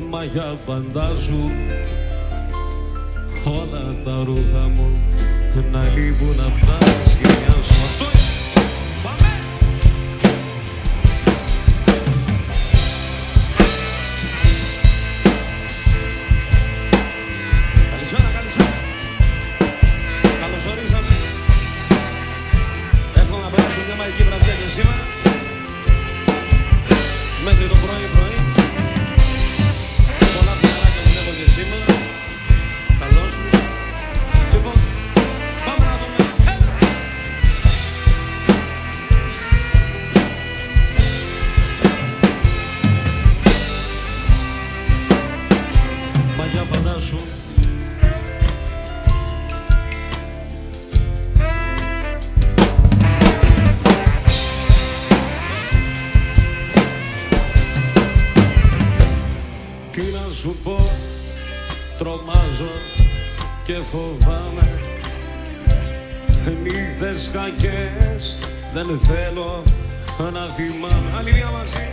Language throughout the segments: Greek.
Μαγιά φαντάζου όλα τα ρούχα μου να λείπουν απ' τα σκηνιά φοβάμαι. Νύχτες κακές δεν θέλω να θυμάμαι. Άλλη μια μαζί.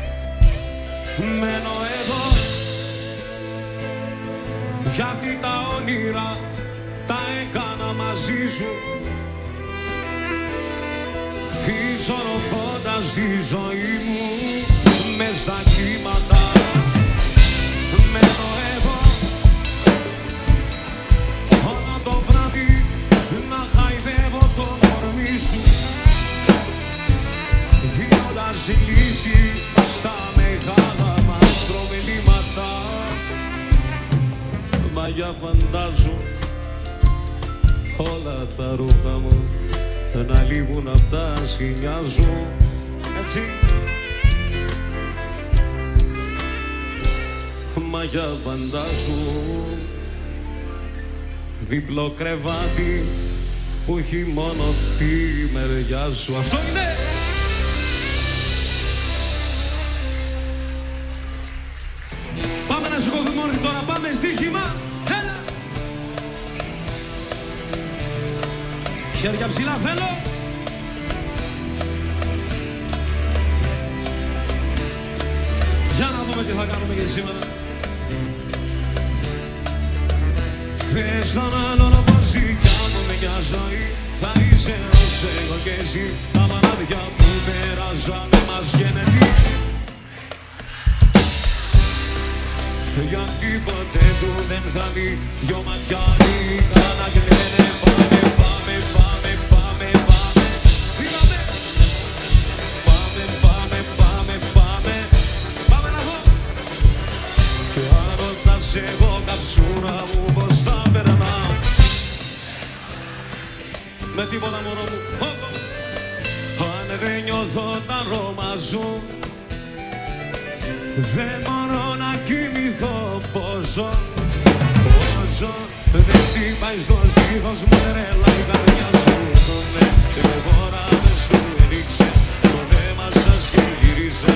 Μένω εδώ. Γιατί τα όνειρα τα έκανα μαζί σου. Ισορροπώντας τη ζωή μου λείπουν απ' τα σκηνιά σου Έτσι Μαγιά φαντάζω διπλό κρεβάτι που έχει μόνο τη μεριά σου Αυτό είναι! Πάμε να σηκωθούμε όρθιοι τώρα, πάμε στοίχημα. Έλα. Χέρια ψηλά θέλω. Τι θα κάνουμε για σήμερα. Πες τον άλλον πως τι κάνουμε μια ζωή. Θα είσαι ως εγώ και εσύ. Τα μανάδια που περάσαμε μας γενετή. Γιατί ποτέ του δεν θα δει. Δυο ματιά λίγα να κλαίνε Πάμε, πάμε, πάμε, πάμε, τίποτα μωρό μου. Χωπ. Αν δεν νιώθω τα αρώμα σου δεν μπορώ να κοιμηθώ. Πόσο Πόσο δεν χτυπάει στο στήθος μου τρέλα η καρδιά σου Ναι, και μες φοράμε στο έριξε Το δέμα σας και γύρισε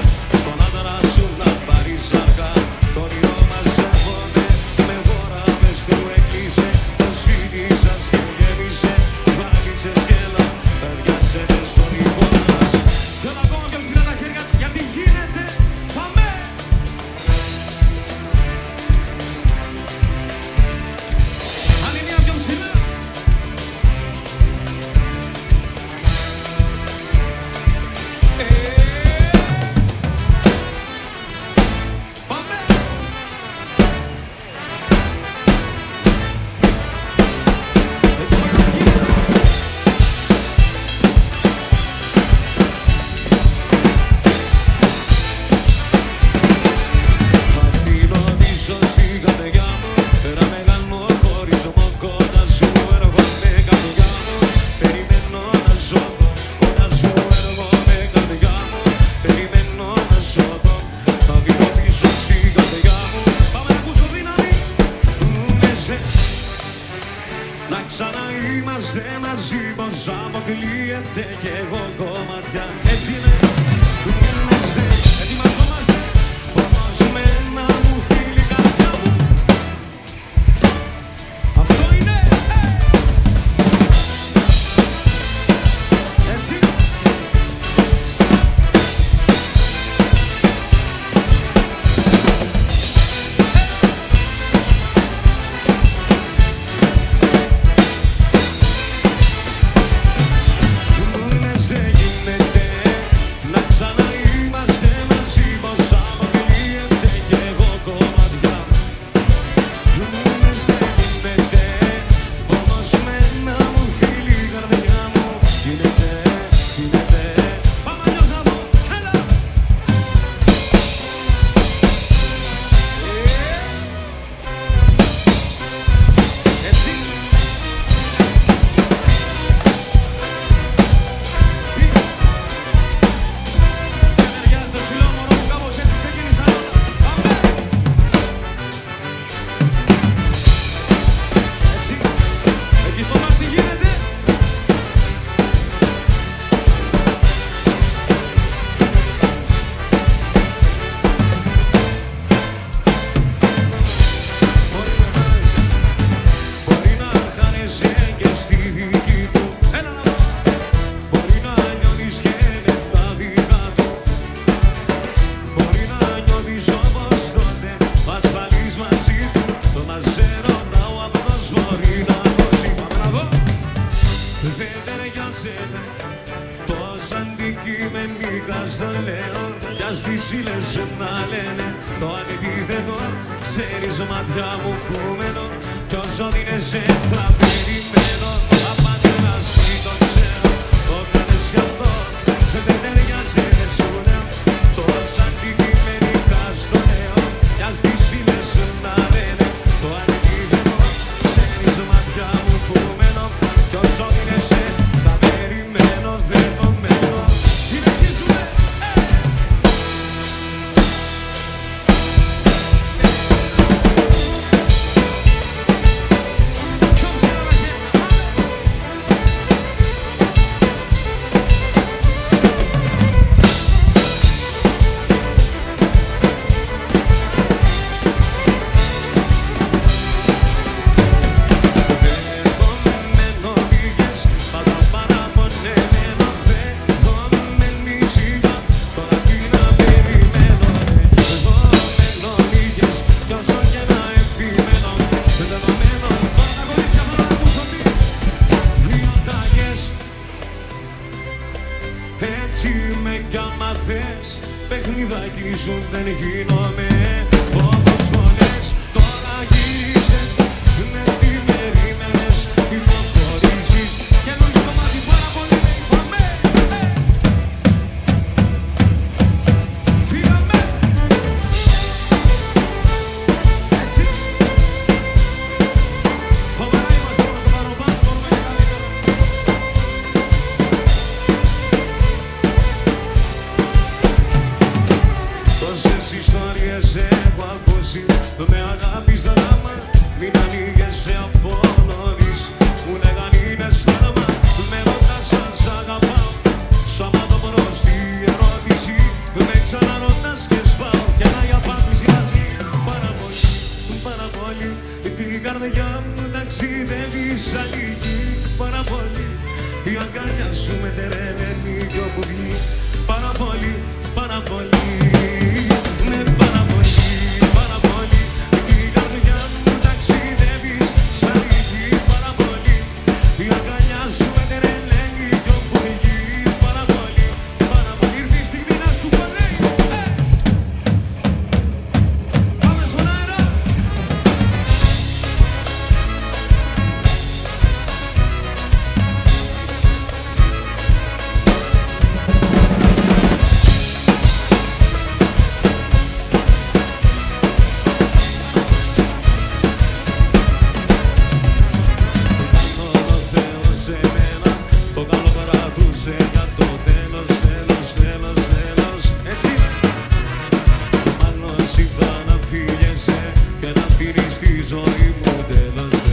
Και να αφήνεις τη ζωή μου τέλος,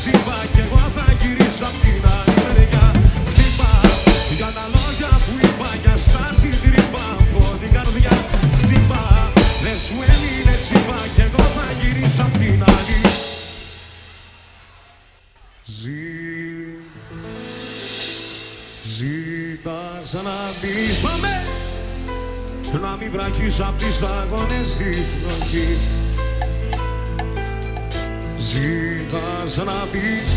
τσίπα Κι εγώ θα γυρίσω απ' την άλλη μεριά. Χτύπα για τα λόγια που είπα Για στάση τρύπα από την καρδιά. Χτύπα δεν σου έμεινε τσίπα Κι εγώ θα γυρίσω απ' την άλλη. Ζή Ζήτας να πεις Πάμε! Να μην βραχείς απ' τις σταγόνες στη βροχή Ζήτας να πεις.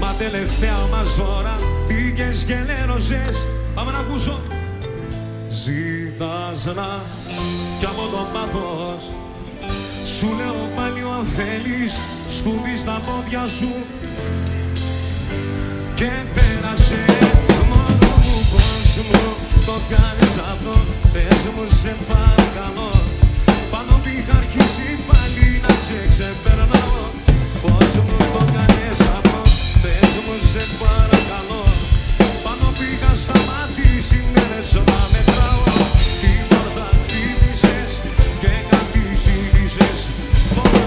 Μα τελευταία μας φορά πήγες και λέρωσες. Πάμε να ακούσω. Ζήτας να κι από τον πάθος. Σου λέω πάλι ο αφέλης Σκούβει στα πόδια σου. Και πέρασε μόνο μου πώς μου το κάνεις αυτό Πες μου σε παρακαλώ. Πάνω που είχα αρχίσει πάλι να σε ξεπερνάω Πώς μου το κάνεις αυτό Πες μου σε παρακαλώ. Πάνω που είχα σταματήσει μέρες να μετράω. Τι πόρτα χτύπησες και κάτι ζήτησες. Μόνο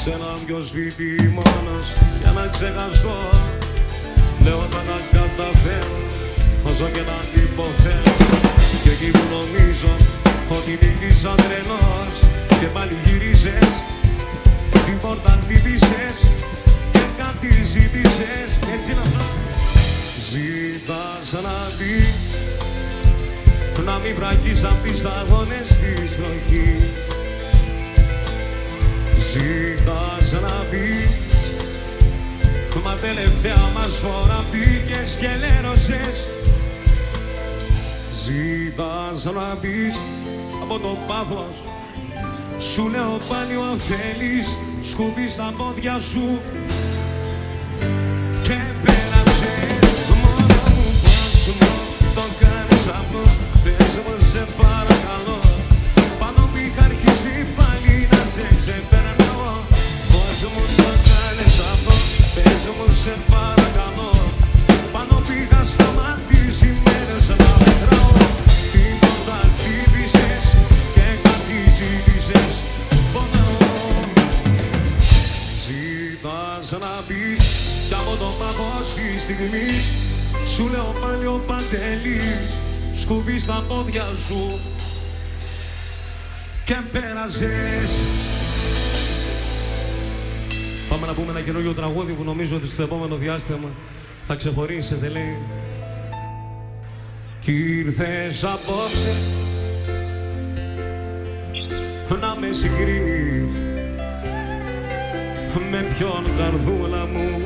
σε ένα πιο σπίτι μόνος για να ξεχαστώ. Λέω να τα καταφέρω όσο και να υποφέρω Και εκεί που νομίζω ότι νίκησα τρελός Ζήτας να δει να μην βραγείς απ' τις σταγόνες της βροχής. Ζήτας να μπει Μα τελευταία μας φορά πήγες και λέρωσες. Ζήτας να μπεις από το πάθος Σου λέω πάλι ο αφέλης Σκουμπί στα πόδια σου στα πόδια σου και πέρασες Πάμε να πούμε ένα καινούργιο τραγούδι που νομίζω ότι στο επόμενο διάστημα θα ξεχωρίσετε λέει; Κι ήρθες απόψε να με συγκρίνεις με ποιον καρδούλα μου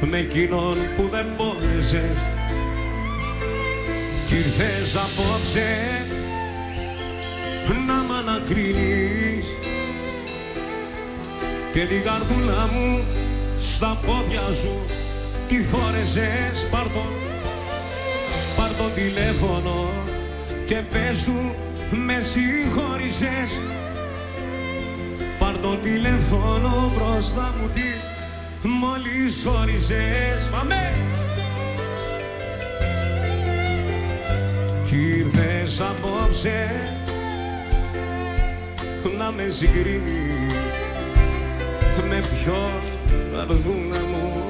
με εκείνον που δεν μπόρεσες κι ήρθες απόψε να μ' ανακρίνεις και την καρδούλα μου στα πόδια σου τι φόρεσες πάρ' το, πάρ' το τηλέφωνο και πες του με συγχώρησες Πάρ' το τηλέφωνο μπροστά μου τι μόλις χώρισες Πάμε! Ήρθες απόψε να με συγκρίνεις με ποιον καρδούλα μου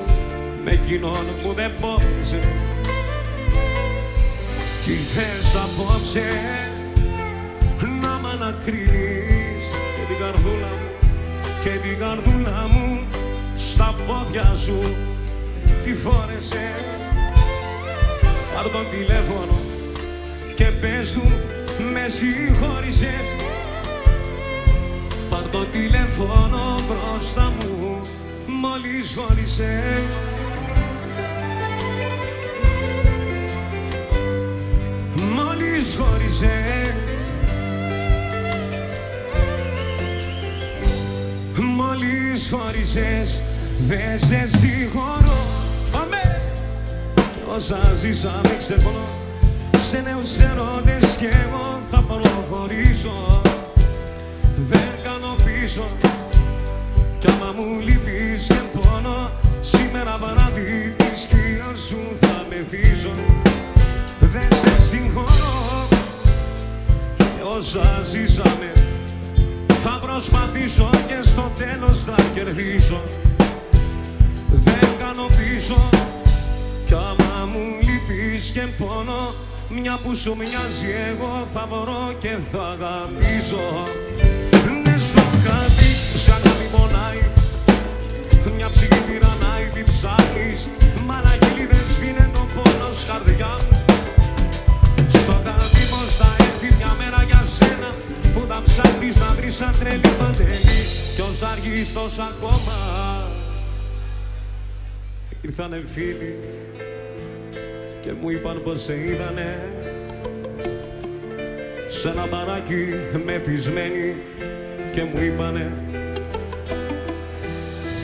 με εκείνον που δεν μπόρεσε κι ήρθες απόψε να μ' ανακρίνεις και την καρδούλα μου και την καρδούλα μου στα πόδια σου τη φόρεσε. Πάρ' το τηλέφωνο και πες του με συγχώρησες Πάρ' το τηλέφωνο μπροστά μου μόλις χώρισε Μόλις χώρισε Μόλις χώρισες δεν σε συγχωρώ. Πάμε! Όσα ζήσαμε ξεπονώ σε νέους ερώτες κι εγώ θα προχωρήσω. Δεν κάνω πίσω. Κι άμα μου λείπεις και πόνο σήμερα βράδυ τη σκιά σου θα μεθύσω δεν σε συγχωρώ. Και όσα ζήσαμε θα προχωρήσω προσπαθήσω και στο τέλος θα κερδίσω. Δεν κάνω πίσω. Κι άμα μου λυπείς και πόνο μια που σου μοιάζει εγώ θα βρω και θα αγαπήσω. Ναι στο κάτι σε αγάπη πονάει. Μια ψυχή τυραννάει τι ψάχνεις. Μαλαγίλη δεν σβήνε το πόνο καρδιά μου. Στο κάτι πως θα έρθει μια μέρα για σένα Που θα ψάχνεις να βρεις σαν τρελή παντελή. Κι ως αργείς τόσο ακόμα Ήρθανε φίλοι και μου είπαν πως σε είδανε. Σε ένα μπαράκι μεθυσμένοι και μου είπανε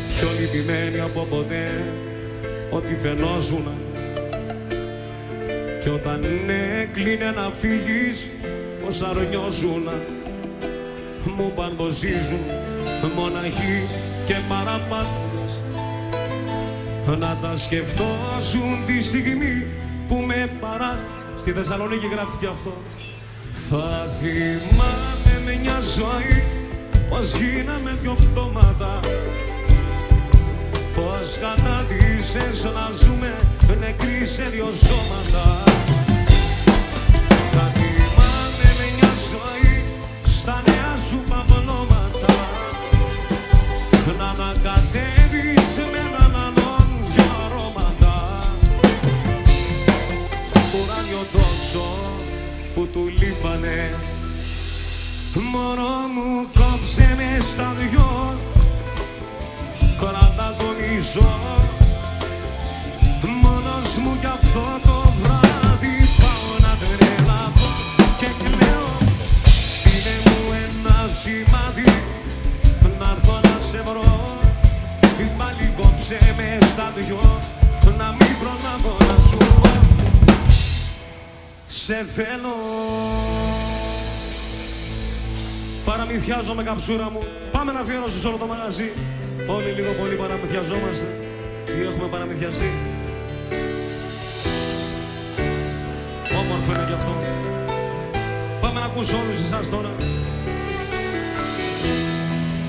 πιο λυπημένοι από ποτέ ότι φαινόσουν και όταν έκλεινε να φύγεις πως αρνιώσουν μου είπαν πως ζήσουν μοναχοί και παραπάτες. Να τα σκεφτώσουν τη στιγμή που με παρά. Στη Θεσσαλονίκη γράφτηκε αυτό. Θα θυμάμαι μια ζωή πως γίναμε δυο πτώματα. Πως κατάδυσες να ζούμε νεκροί σε δυο σώματα. Θα θυμάμαι μια ζωή στα νέα σου παπλώματα να ανακατεύεις που του λείπανε. Μόνο μου κόψε με στα δυο Κράτα το μισό Μόνος μου κι αυτό το βράδυ Πάω να τρελαθώ και κλαίω. Στείλε μου ένα σημάδι Να έρθω να σε βρω. Πάλι κόψε με στα δυο Να μην προλάβω να σου πω Σε θέλω Παραμυθιάζομαι καψούρα μου. Πάμε να αφιερώσω σε όλο το μαγαζί. Όλοι λίγο πολύ παραμυθιαζόμαστε. Ή έχουμε παραμυθιαστεί; Όμορφο είναι κι αυτό. Πάμε να ακούσω όλους εσάς τώρα.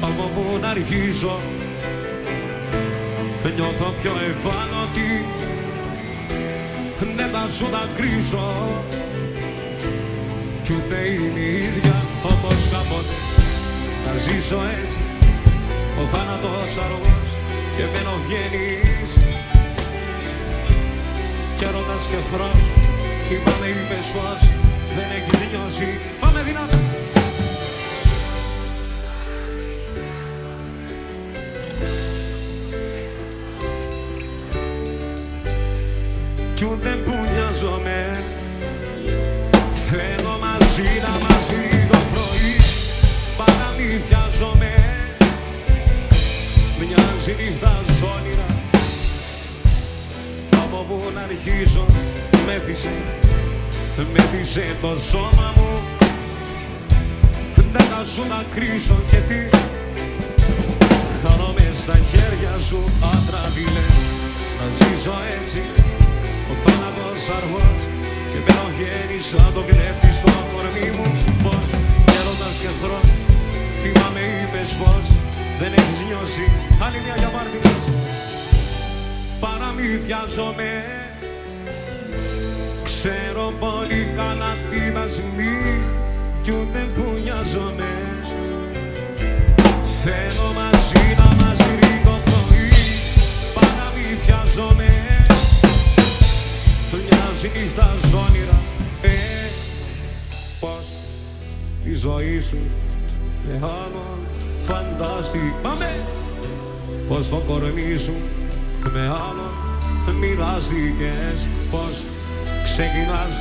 Από πού να αρχίσω Νιώθω πιο ευάλωτη Δεν θα σου τα κρίσω Κι ούτε είναι η ίδια όπως κάποτε Να ζήσω έτσι. Ο θάνατος αργός Και δεν βγαίνεις Και ρωτάς και φρός Θυμάμαι είπες πως Δεν έχεις νιώσει Πάμε δυνατά. Κι ούτε που νοιάζομαι Θέλω μαζί να μας δει το πρωί Παραμυθιάζομαι. Μοιάζει νύχτα σ' όνειρα Από που να αρχίσω Μέθησε, μέθησε το σώμα μου. Δεν θα σου να κρίσω και τι Χάνομαι στα χέρια σου άντρα τι λες Να ζήσω έτσι ο θάνατος αργός και μπαίνω βγαίνει σαν το κλέφτη στο κορμί μου. Πως έρωτας και εχθρός θυμάμαι είπες πως δεν έχεις νιώσει άλλη μια για πάρτι Παραμυθιάζομαι Ξέρω πολύ καλά τι δασμή κι ούτε που νοιάζομαι. Θέλω μαζί να μας ρίγω το πρωί Παραμυθιάζομαι Μοιάζει νύχτα σ' όνειρα Ε, πως τη ζωή σου. Με άλλον φαντάστη. Πάμε! Πως το κορμί σου με άλλον μοιράστηκες. Πως ξεκινάς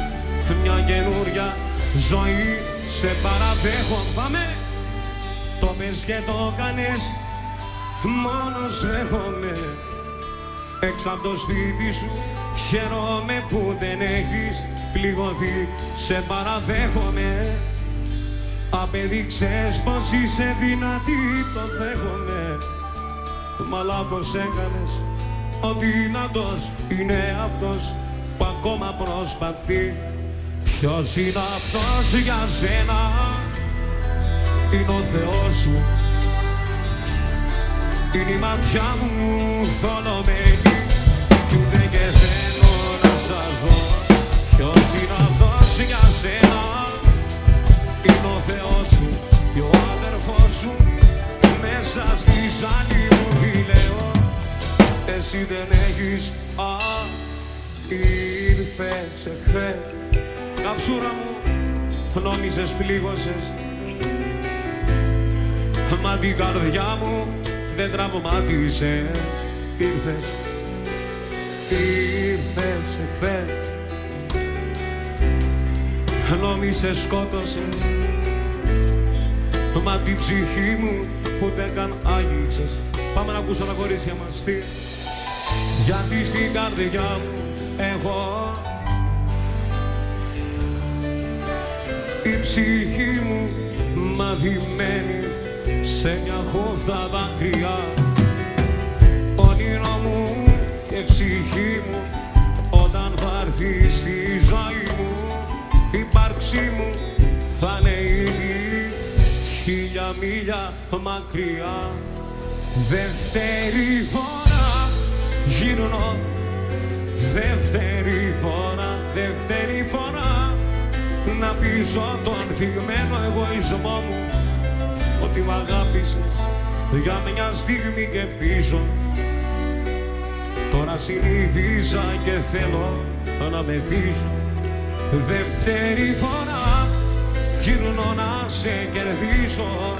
μια καινούρια ζωή. Σε παραδέχω. Πάμε! Το πες και το κάνες Μόνος δέχομαι έξω από το σπίτι σου Χαίρομαι που δεν έχεις πληγωθεί. Σε παραδέχομαι. Απέδειξες πως είσαι δυνατή Το δέχομαι. Μα λάθος έκανες Ο δυνατός είναι αυτός Που ακόμα προσπαθεί. Ποιος είναι αυτός για σένα; Είναι ο Θεός σου. Είναι η ματιά μου θολωμένη Θεός σου και ο αδερφός σου μέσα στη ζάλη μου τι λέω εσύ δεν έχεις α ήρθες εχθές καψούρα μου νόμιζες πλήγωσες. Μα την καρδιά μου δεν τραυμάτισε. Ήρθες, ήρθες εχθές. Νόμισες σκότωσες Μα την ψυχή μου δεν καν άγγιξες Πάμε να ακούσω τα κορίτσια μας τι. Γιατί στην καρδιά μου εγώ Η ψυχή μου μαδημένη σε μια χούφτα δάκρυα. Όνειρο μου και ψυχή μου όταν θα έρθει στη ζωή μου η ύπαρξή μου χίλια μίλια μακριά. Δεύτερη φορά γύρνω δεύτερη φορά, δεύτερη φορά. Να πείσω τον θυγμένο εγωισμό μου ότι μ' αγάπησε για μια στιγμή και πίσω. Τώρα συνειδήσα και θέλω να με πείσω Δεύτερη φορά γύρνω να σε κερδίσω